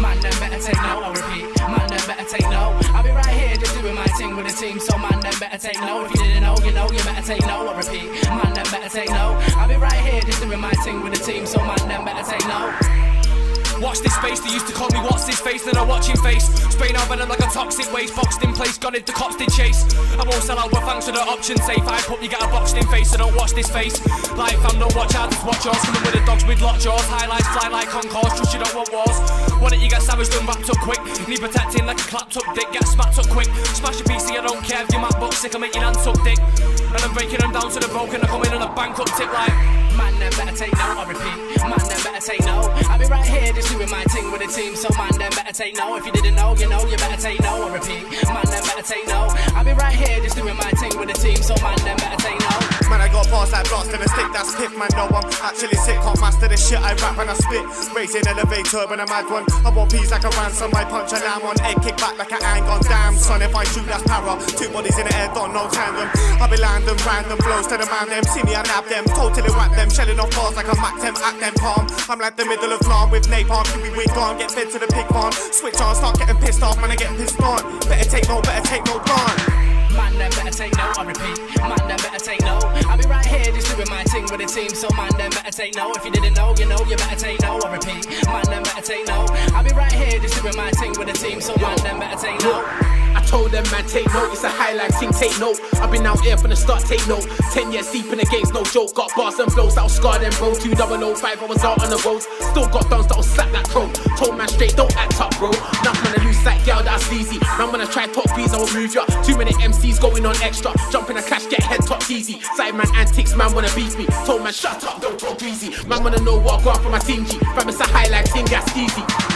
Man, them better take no, I repeat. Man, them better take no. I'll be right here just doing my thing with the team. So, man, them better take no. If you didn't know, you know, you better take no, I repeat. Man, them better take no. I'll be right here just doing my thing with the team. So, man, them better take no. Watch this space, they used to call me what's this face, then I watch him face. Spraying out venom like a toxic waste, boxed in place, got it, the cops did chase. I won't sell out, but thanks for the option safe. I put you get a boxed in face, so don't watch this face. Like fam, don't watch out, just watch yours. Coming with the dogs with locked jaws, highlights fly like concourse, trust you don't want wars. Why don't you get savage done wrapped up quick? Need protecting like a clapped up dick, get smacked up quick. Smash your PC, I don't care if your MacBook sick, I make your hand suck dick. And I'm breaking them down to the broken, I come in on a bankrupt tip like. Man, then better take no. The team, so man, then better take no. If you didn't know, you know, you better take no. I repeat, man, then better take no. I'll be right here just doing my thing with the team, so man, like blocks and a stick that's pick. Man, no, I'm actually sick. Can't master the shit I rap and I spit. Racing elevator when I'm mad one. I want peas like a ransom. I punch and I'm on egg, kick back like an hang Damn, son, if I shoot, that's para. Two bodies in the air, don't know tandem. I be landing random blows to the man, them. See me, I nab them. Totally whack them. Shelling off bars like a Mac 10, act them calm. I'm like the middle of Nam with napalm. Give me wig on, get fed to the pig farm. Switch on, start getting pissed off, man, I get pissed on. Better take no, better take no plan. Man, then better take no. I repeat, just doing my thing with the team, so man, then better take no. If you didn't know, you know, you better take no. I repeat, man, then better take no. I'll be right here just doing my thing with the team, so man, then better take no. I told them, man, take note, it's a highlight thing, take note. I've been out here from the start, take note. Ten years deep in the game's no joke. Got bars and flows that'll scar them, bro. 2005, I was out on the roads. Still got downs that'll slap that crow. Told man straight, don't gonna try top bees, I will move ya. Too many MCs going on extra. Jump in a clash, get head top easy. Side man antics, man wanna beat me. Told man, shut up, don't talk easy. Man wanna know what I got from my team G. Fam, it's a highlight thing, that's easy.